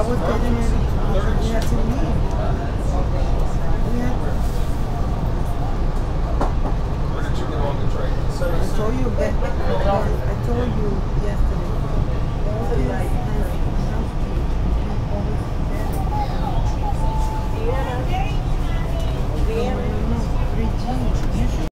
I didn't we had to leave. We had Where did you get on the train? I told you, but I told you